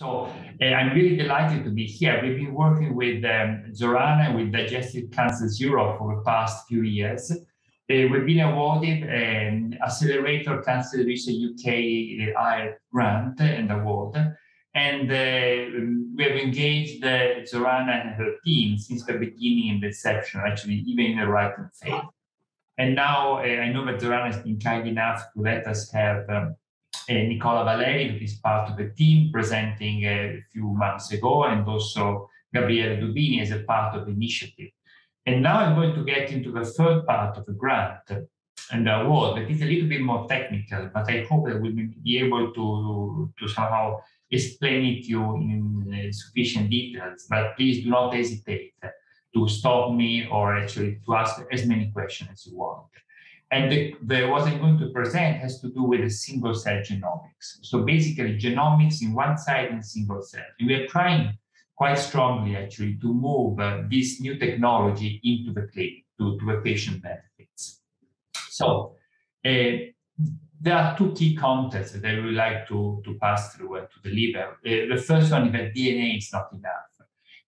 So uh, I'm really delighted to be here. We've been working with um, Zorana, with Digestive Cancers Europe for the past few years. Uh, we've been awarded an Accelerator Cancer Research UK uh, grant and award. And uh, we have engaged Zorana and her team since the beginning in the inception, actually, even in the writing phase. And now I know that Zorana has been kind enough to let us have um, Eh, Nicola Valeri, who is part of the team presenting eh, a few months ago, and also Gabriele Dubini as a part of the initiative. And now I'm going to get into the third part of the grant and the award that is a little bit more technical, but I hope that we'll be able to, to somehow explain it to you in sufficient details. But please do not hesitate to stop me or actually to ask as many questions as you want. And the, the, what I'm going to present has to do with a single cell genomics. So basically genomics in one side and single cell. We are trying quite strongly actually to move uh, this new technology into the clinic to, to the patient benefits. So uh, there are two key concepts that I would like to, to pass through and to deliver. Uh, the first one is that DNA is not enough.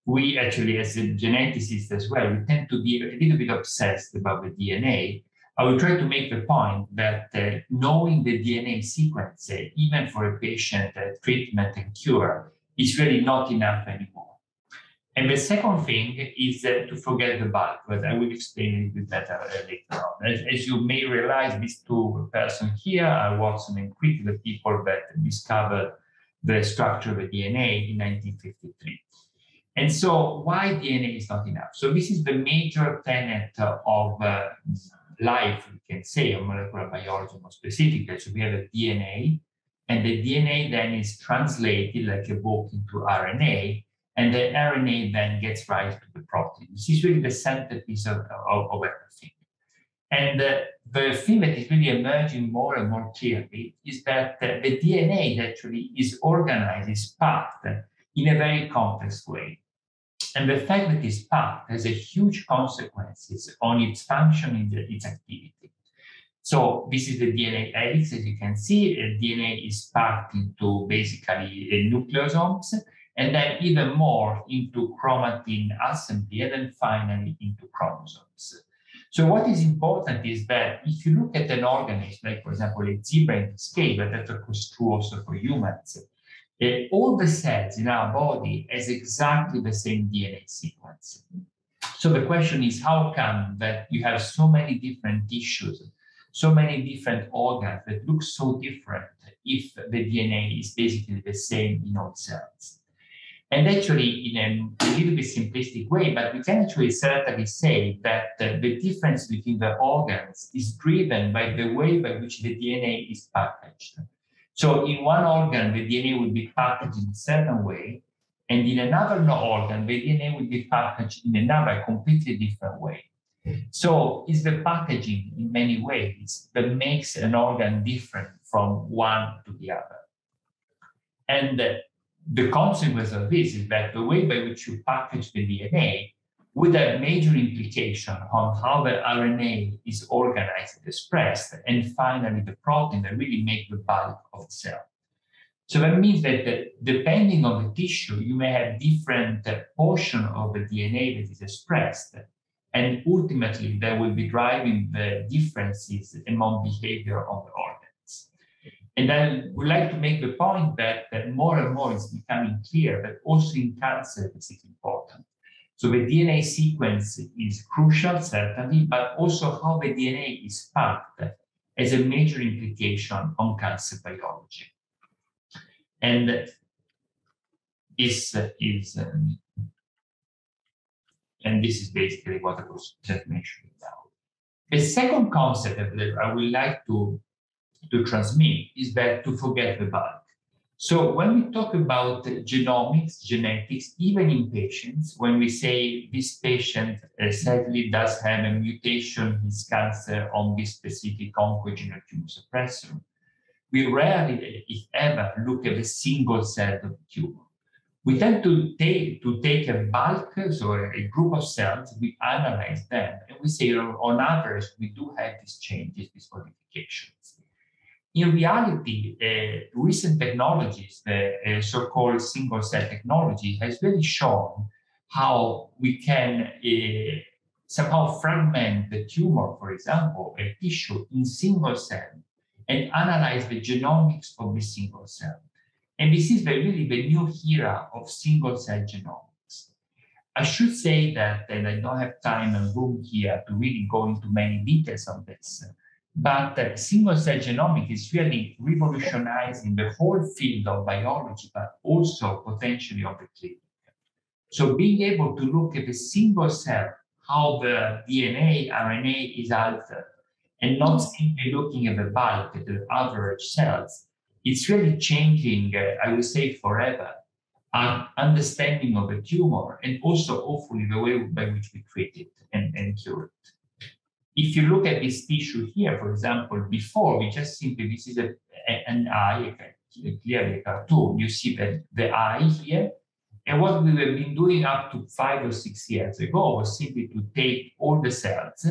We actually, as a geneticist as well, we tend to be a little bit obsessed about the DNA I will try to make the point that uh, knowing the DNA sequence, uh, even for a patient uh, treatment and cure, is really not enough anymore. And the second thing is to forget the bulk, but I will explain a little bit better later on. As, as, you may realize, these two persons here are Watson and Crick, the people that discovered the structure of the DNA in 1953. And so why DNA is not enough? So this is the major tenet of uh, life, we can say, or molecular biology more specifically. So we have a DNA, and the DNA then is translated like a book into RNA, and the RNA then gets rise to the protein. This is really the centerpiece of, of, of everything. And the thing that is really emerging more and more clearly is that the DNA actually is organized, is packed in a very complex way. And the fact that it's packed has a huge consequences on its function and its activity. So this is the DNA helix, as you can see, DNA is packed into basically nucleosomes, and then even more into chromatin assembly, and then finally into chromosomes. So what is important is that if you look at an organism, like for example a zebra in this case, but that of course true also for humans, all the cells in our body has exactly the same DNA sequence. So the question is, how come that you have so many different tissues, so many different organs that look so different if the DNA is basically the same in all cells? And actually, in a, a little bit simplistic way, but we can actually certainly say that uh, the difference between the organs is driven by the way by which the DNA is packaged. So in one organ, the DNA will be packaged in a certain way, and in another organ, the DNA will be packaged in another completely different way. So it's the packaging in many ways that makes an organ different from one to the other. And the consequence of this is that the way by which you package the DNA would have major implication on how the RNA is organized and expressed, and finally the protein that really make the bulk of the cell. So that means that depending on the tissue, you may have different uh, portion of the DNA that is expressed, and ultimately that will be driving the differences among behavior of the organs. And I would like to make the point that, that more and more is becoming clear that also in cancer this is important. So the DNA sequence is crucial, certainly, but also how the DNA is packed has a major implication on cancer biology. And this is, um, and this is basically what I was just mentioning now. The second concept that I would like to, to transmit is that to forget the bulk. So when we talk about genomics, genetics, even in patients, when we say this patient uh, sadly does have a mutation, in his cancer on this specific oncogene or tumor suppressor, we rarely, if ever, look at a single cell of the tumor. We tend to take, to take a bulk, so a group of cells, we analyze them, and we say on average, we do have these changes, this modifications. In reality, uh, recent technologies, the uh, so-called single cell technology, has really shown how we can uh, somehow fragment the tumor, for example, a tissue in single cell and analyze the genomics of the single cell. And this is the, really the new era of single cell genomics. I should say that, and I don't have time and room here to really go into many details on this, but uh, single cell genomics is really revolutionizing the whole field of biology, but also potentially of the clinic. So being able to look at a single cell, how the DNA, RNA is altered, and not simply looking at the bulk, at the average cells, it's really changing, uh, I would say, forever, our understanding of the tumor and also hopefully the way by which we treat it and, and cure it if you look at this tissue here, for example, before we just simply, this is a, an eye, clearly a cartoon. You see that the eye here. And what we have been doing up to five or six years ago was simply to take all the cells,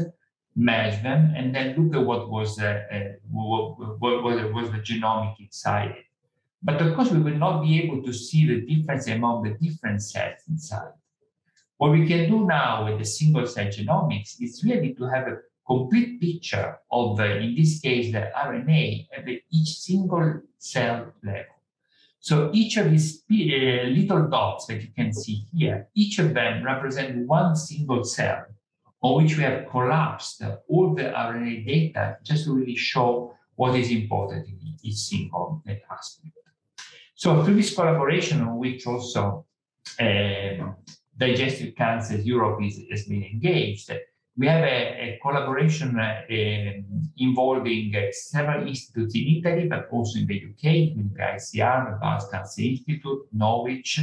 measure them, and then look at what was, uh, uh, what, what, what was the genomic inside it. But of course, we will not be able to see the difference among the different cells inside. What we can do now with the single cell genomics is really to have a complete picture of, uh, in this case, the RNA at each single cell level. So each of these uh, little dots that you can see here, each of them represent one single cell on which we have collapsed all the RNA data just to really show what is important in each single aspect. So through this collaboration on which also uh, Digestive Cancers Europe is, has been engaged, we have a, a collaboration uh, um, involving uh, several institutes in Italy, but also in the UK, with the ICR, the Barts Cancer Institute, Norwich,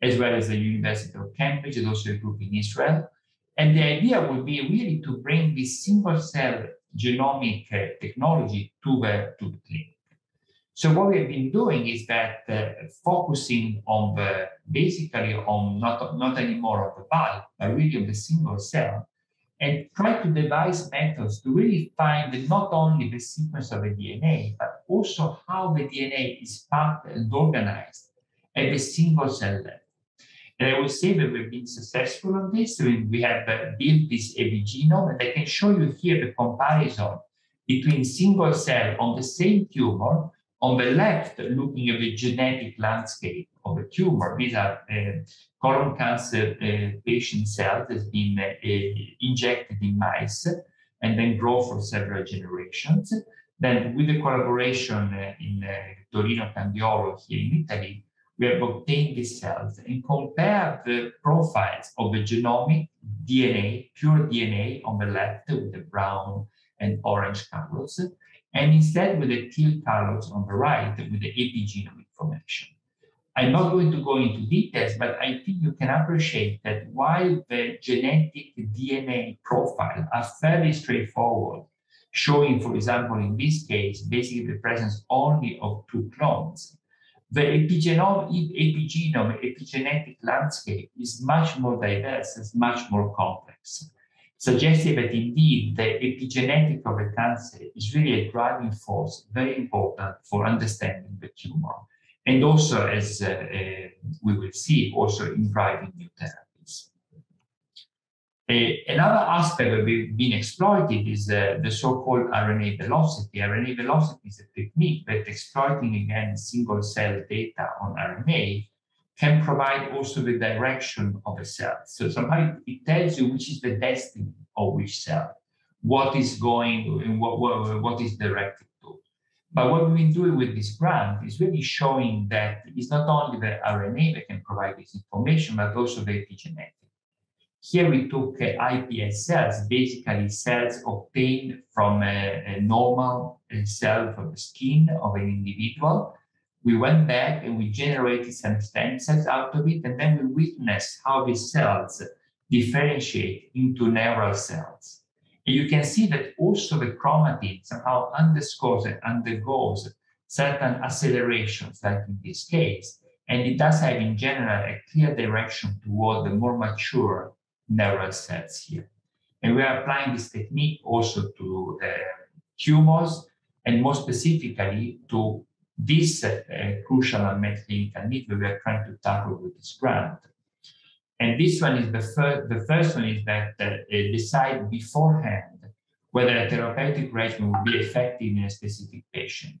as well as the University of Cambridge, and also a group in Israel. And the idea would be really to bring this single cell genomic uh, technology to the, to the clinic. So what we have been doing is that uh, focusing on the basically on not, not anymore of the bulk, but really on the single cell, and try to devise methods to really find not only the sequence of the DNA, but also how the DNA is packed and organized at the single cell level. And I will say that we've been successful on this. I mean, We have uh, built this epigenome, and I can show you here the comparison between single cell on the same tumor. On the left, looking at the genetic landscape of the tumor. These are uh, colon cancer uh, patient cells that's been uh, injected in mice and then grow for several generations. Then with the collaboration in Torino Candiolo here in Italy, we have obtained these cells and compared the profiles of the genomic DNA, pure DNA on the left with the brown and orange colors, and instead with the teal colors on the right with the epigenome information. I'm not going to go into details, but I think you can appreciate that while the genetic DNA profile are fairly straightforward, showing, for example, in this case, basically the presence only of two clones, the epigenome, epigenome, epigenetic landscape is much more diverse, is much more complex, suggesting that indeed the epigenetic of the cancer is really a driving force, very important for understanding the tumor and also as uh, uh, we will see also in driving new therapies. Uh, another aspect that we've been exploited is uh, the so-called RNA velocity. RNA velocity is a technique that exploiting again single cell data on RNA can provide also the direction of a cell. So somehow it tells you which is the destiny of which cell, what is going and what, what, what is directed to. but what we've been doing with this grant is really showing that it's not only the RNA that can provide this information, but also the epigenetic. Here we took uh, iPS cells, basically cells obtained from a, a normal cell from the skin of an individual. We went back and we generated some stem cells out of it, and then we witnessed how these cells differentiate into neural cells. And You can see that also the chromatin somehow underscores and undergoes certain accelerations, like in this case. And it does have, in general, a clear direction toward the more mature neural cells here. And we are applying this technique also to uh, tumors. and more specifically to this crucial unmet clinical need we were trying to tackle with this grant. And this one is the first, the first one is that uh, decide beforehand whether a therapeutic regimen will be effective in a specific patient.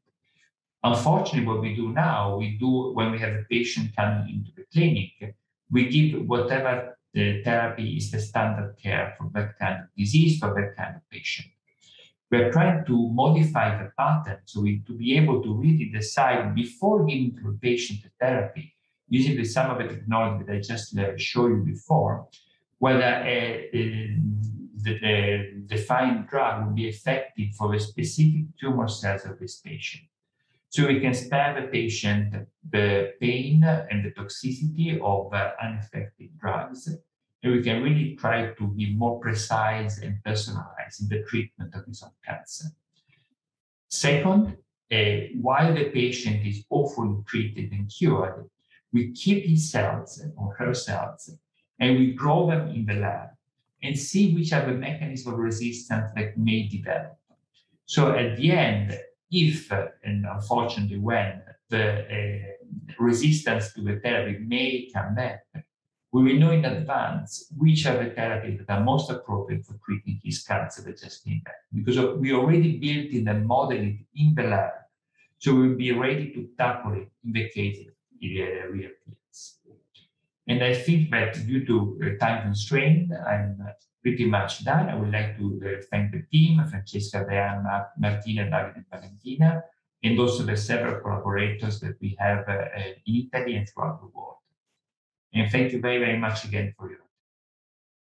Unfortunately, what we do now, we do when we have a patient coming into the clinic, we give whatever the therapy is the standard care for that kind of disease, for that kind of patient. We're trying to modify the pattern so we, to be able to really decide before giving to a patient the therapy using the, some of the technology that I just uh, showed you before, whether a, a, the, the defined drug will be effective for the specific tumor cells of this patient. So we can spare the patient the pain and the toxicity of uh, ineffective drugs, and we can really try to be more precise and personalized in the treatment of this cancer. Second, uh, while the patient is hopefully treated and cured, we keep his cells or her cells and we grow them in the lab and see which are the mechanisms of resistance that may develop. So at the end, if and unfortunately when the uh, resistance to the therapy may come back, we will know in advance which are the therapies that are most appropriate for treating his cancer that just came back. Because we already built in the model in the lab. So we'll be ready to tackle it in the case real reappears. And I think that due to time constraint, I'm pretty much done. I would like to uh, thank the team, Francesca, Diana, Martina, David, and Valentina, and also the several collaborators that we have uh, in Italy and throughout the world. And thank you very, very much again for your